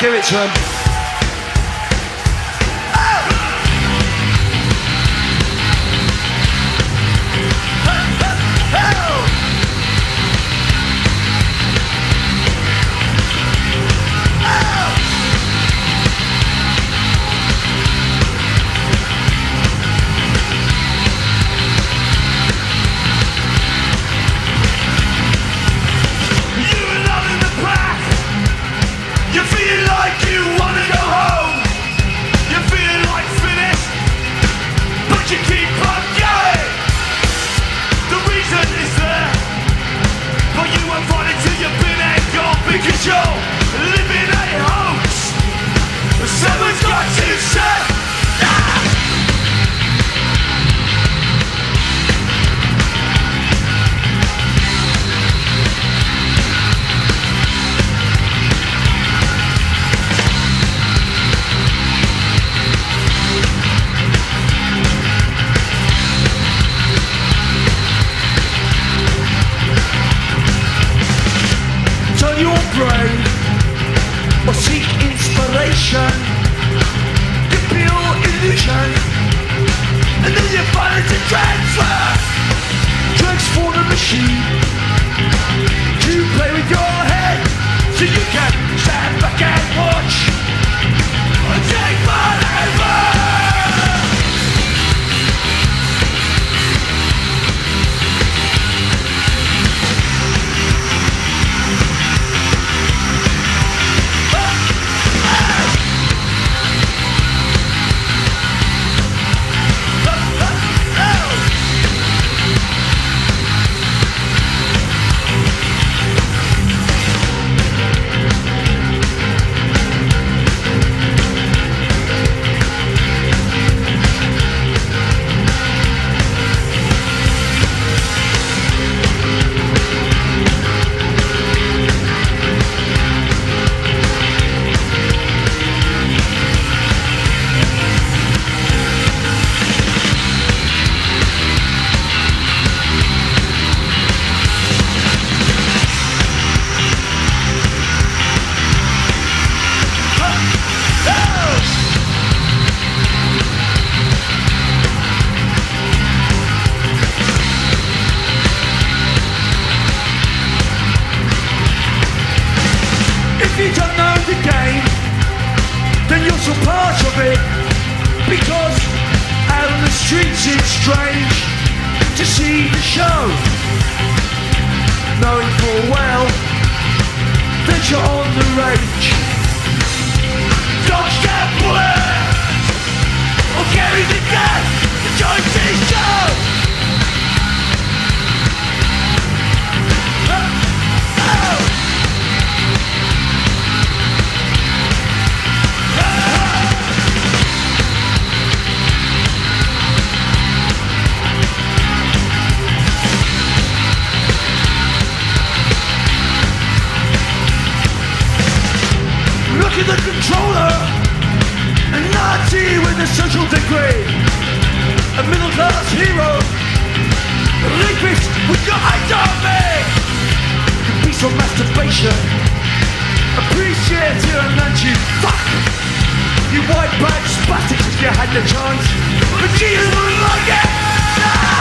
Give it to him. It. Because out on the streets it's strange to see the show. Knowing full well that you're on the rage. Dodge that bullet or carry the gun. The choice is yours. Controller A Nazi with a social degree A middle class hero A rapist with your eyes on me You piece of masturbation Appreciate you and then fuck! You white bag spastics if you had the chance But Jesus wouldn't like it!